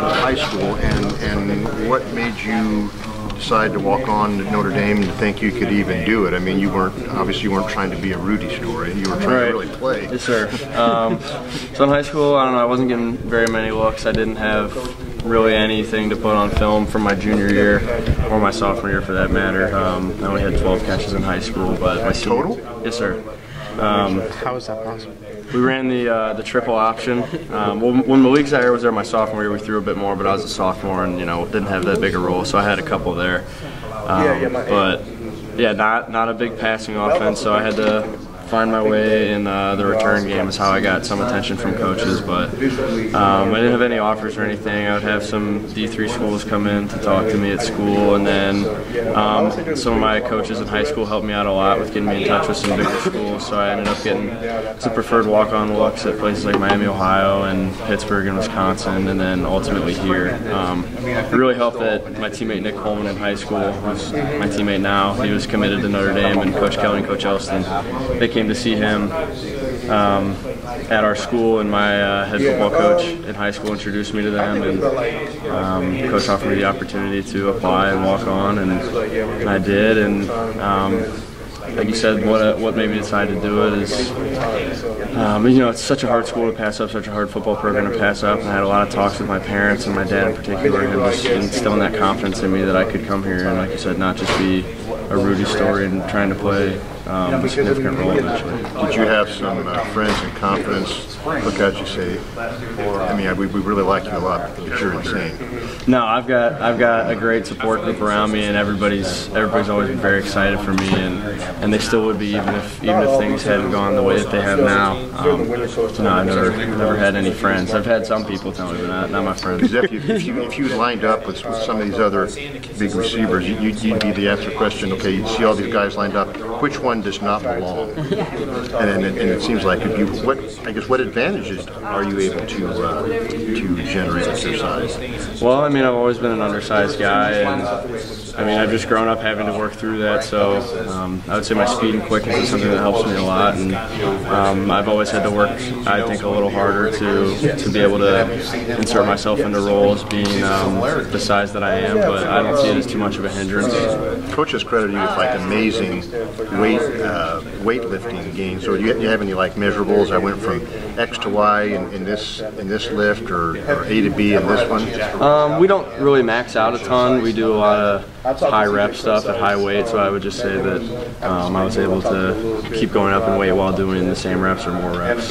high school, and, and what made you decide to walk on to Notre Dame and think you could even do it? I mean, you weren't, obviously you weren't trying to be a Rudy story, you were trying Right. to really play. Yes, sir. Um, so in high school, I don't know, I wasn't getting very many looks. I didn't have really anything to put on film from my junior year or my sophomore year for that matter. Um, I only had 12 catches in high school, but my senior- Total? Yes, sir. Um, How is that possible? we ran the uh, the triple option. Um, when, when Malik Zaire was there my sophomore year, we threw a bit more, but I was a sophomore and you know didn't have that big a role, so I had a couple there. Um, but yeah, not not a big passing offense, so I had to find my way in uh, the return game is how I got some attention from coaches. But um, I didn't have any offers or anything. I would have some D3 schools come in to talk to me at school, and then um, some of my coaches in high school helped me out a lot with getting me in touch with some bigger schools. So I ended up getting some preferred walk-on looks at places like Miami, Ohio, and Pittsburgh and Wisconsin, and then ultimately here. Um, it really helped that my teammate Nick Coleman in high school, who's my teammate now, he was committed to Notre Dame, and Coach Kelly and Coach Elston, they came to see him um, at our school, and my uh, head football coach in high school introduced me to them, and um, coach offered me the opportunity to apply and walk on, and I did, and um, like you said, what what made me decide to do it is, um, you know, it's such a hard school to pass up, such a hard football program to pass up, and I had a lot of talks with my parents and my dad in particular, and just instilling that confidence in me that I could come here and, like you said, not just be a Rudy story and trying to play um, significant role. Did you have some uh, friends in confidence look at you say, I mean, we, we really like you a lot, but you're insane. No, I've got I've got a great support group around me, and everybody's everybody's always been very excited for me, and, and they still would be even if even if things hadn't gone the way that they have now. Um, no, I've never never had any friends. I've had some people tell me, but not, not my friends. If you, if you, if you lined up with, with some of these other big receivers, you- you'd, you'd be the answer question, okay, you see all these guys lined up, which one does not belong? And, and, it, and it seems like if you, what, I guess, what advantages are you able to, uh, to generate your size? Well, I mean, I've always been an undersized guy, and I mean, I've just grown up having to work through that. So um, I would say my speed and quickness is something that helps me a lot, and um, I've always had to work, I think, a little harder to to be able to insert myself into roles, being um, the size that I am. But I don't see it as too much of a hindrance. Coaches credit you with like amazing weight, uh, weightlifting gains. So do you, do you have any like measurables? I went from X to Y in, in this in this lift, or, or A to B in this one. Um, we don't really max out a ton. We do a lot of high rep stuff at high weight, so I would just say that um, I was able to keep going up in weight while doing the same reps or more reps.